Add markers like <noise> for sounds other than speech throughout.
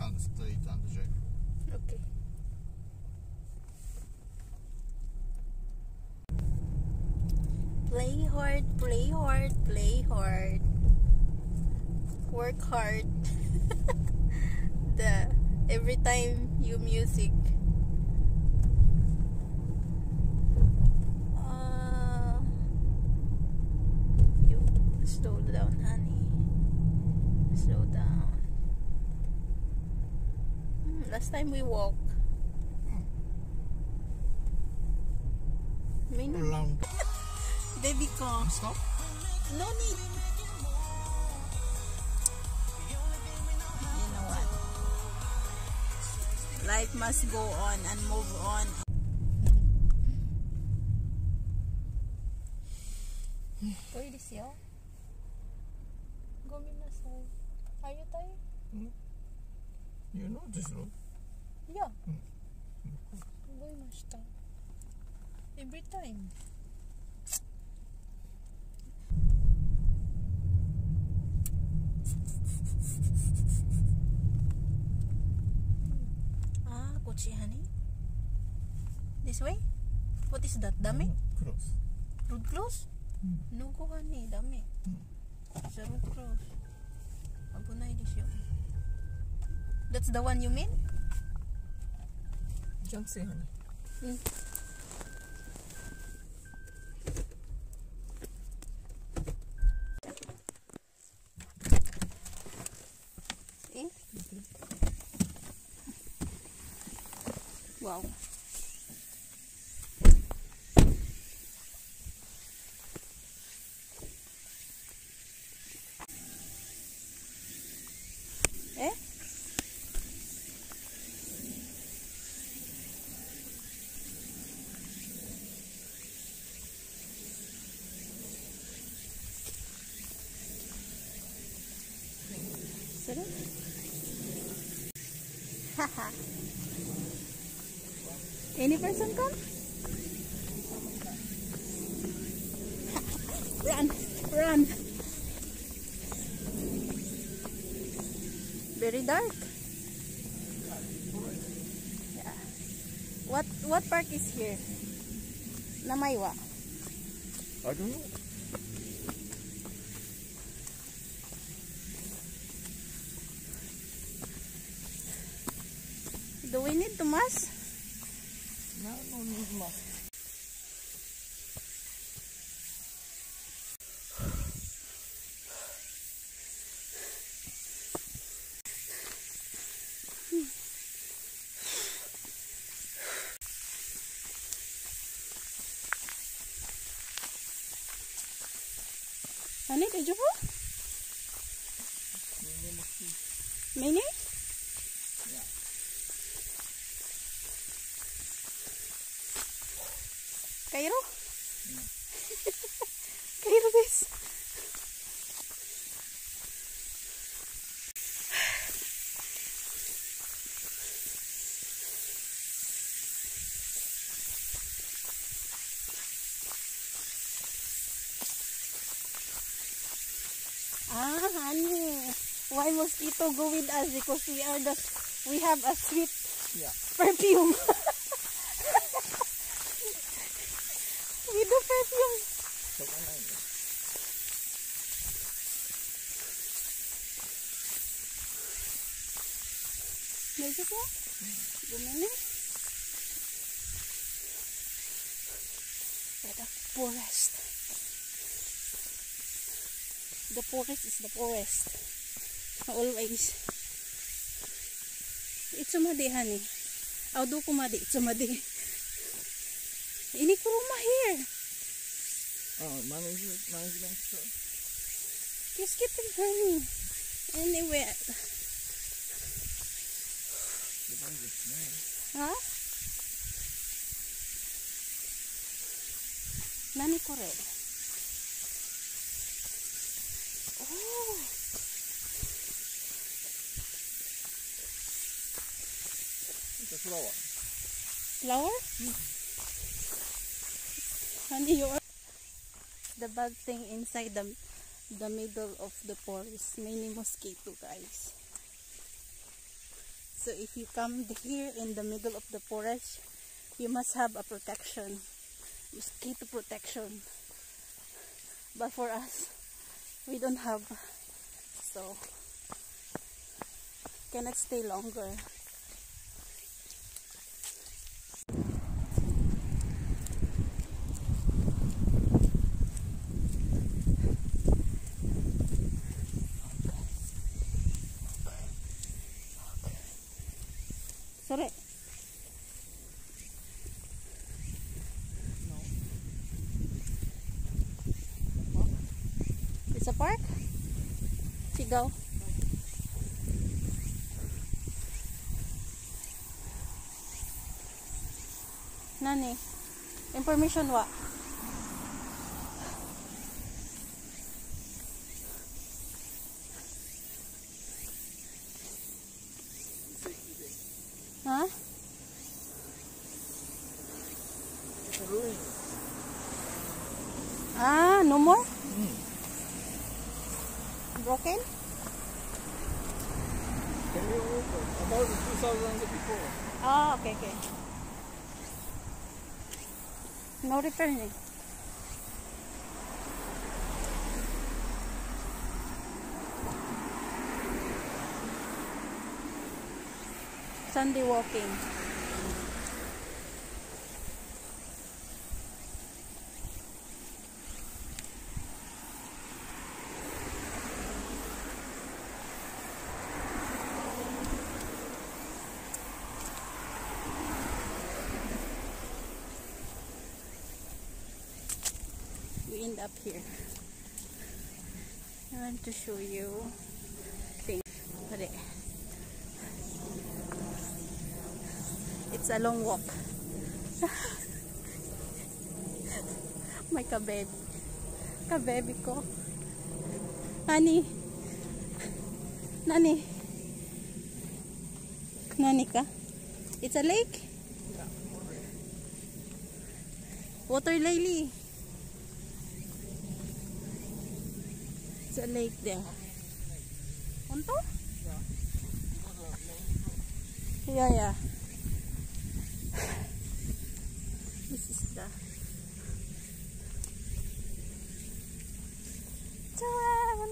and joyful. Okay. Play hard, play hard, play hard. Work hard. <laughs> the every time you music. Time we walk. May na- Long Baby ko. stop. No need. You know what? Life must go on and move on. Pwede siya? Gominasay. Ayaw tayo? You know this road. Iya. Hmm. いや、覚えました Every time. Hmm. Ah, ああこっち honey. This way? What is that? ダメ Cross. Road cross? Hmm. No go honey It's a road cross. That's the one you mean? Jump see, honey. Mm. Mm. Wow. <laughs> Any person come? <laughs> run, run. Very dark. Yeah. What what park is here? Namaywa. I don't know. Do we need to mask? No, no need mask. Did you Cairo? Cairo <laughs> guys. Ah, honey. Why mosquito go with us? Because we are the we have a sweet Yeah. perfume. <laughs> Neyse bu. Bu ne? Forest. The forest is the forest. Always. It's madi honey. Audo kumadi, it's madi. Ini kuruma here. Oh, my name's my name's back to Just get them going anywhere. Huh? Nani kore? Oh. It's a flower. Flower? Mm. Honey, yours? The bad thing inside the the middle of the forest. Many mosquito, guys. So if you come here in the middle of the forest, you must have a protection, mosquito protection. But for us, we don't have, so cannot stay longer. Sorry. It's a park? Sigaw. Nani? Information wa? Broken? Can you open? About 2000 before. Ah, okay, okay. No eh. Sunday walking. End up here. I want to show you things. Pare. It's a long walk. <laughs> May kabebe. Kabebe ko. Nani? Nani? Nani ka? It's a lake? Water lily. It's a lake there. Unto? Yeah, yeah. <laughs> This is the Taran.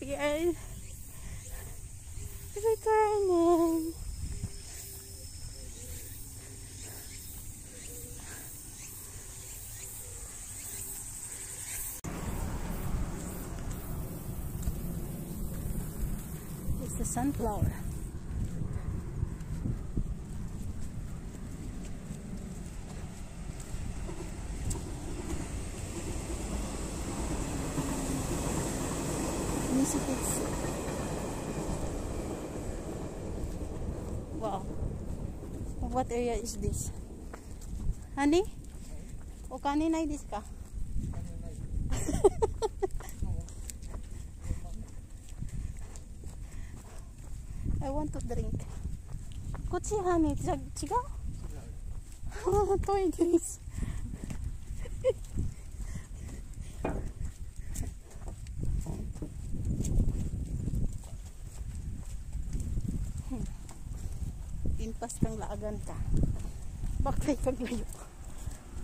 Again. <laughs> Returning. It's the sunflower. Let me Wow. What area is this? Honey? O kanina this ka? I want to drink. Kuchi honey, chigaw? Toy drinks. Inpas kang laagan ka. Baklay kang layo.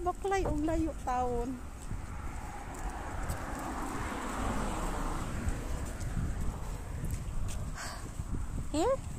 Baklay ang layo taon. Here?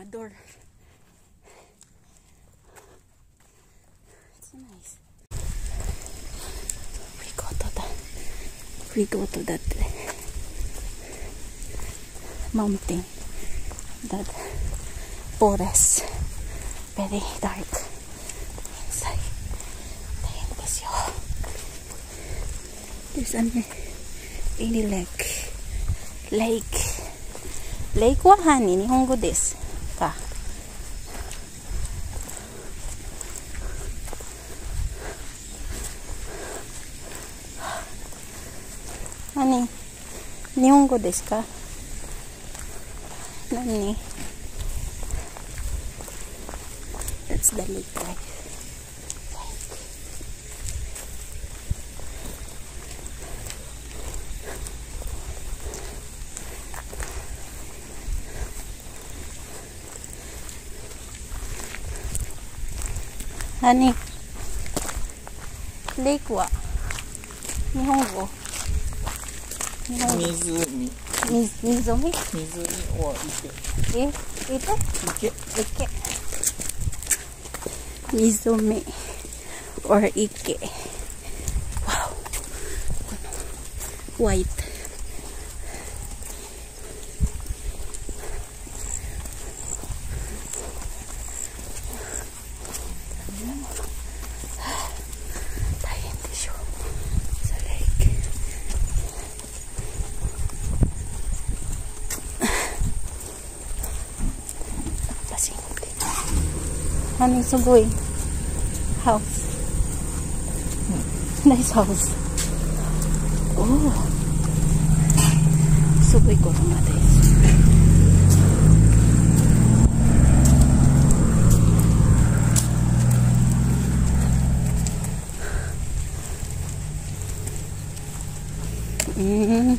Amador. It's nice. We go to the we go to that mountain that forest very dark inside Ayan kasi oh. there's an any lake lake lake wa hani nihongo desu 日本語ですか何 That's the lake, right? Honey, lake は日本語日本語湖水水み湖は池ええと池池水目 or 池 wow この white Ano sugoy? House. <laughs> Nice house. Oh. Sugoy ko naman guys. Mm.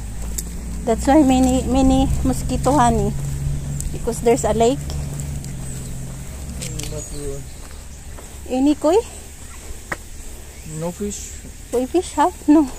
That's why many many mosquito honey because there's a lake. Uh, Any koi? no fish Koi fish have? No.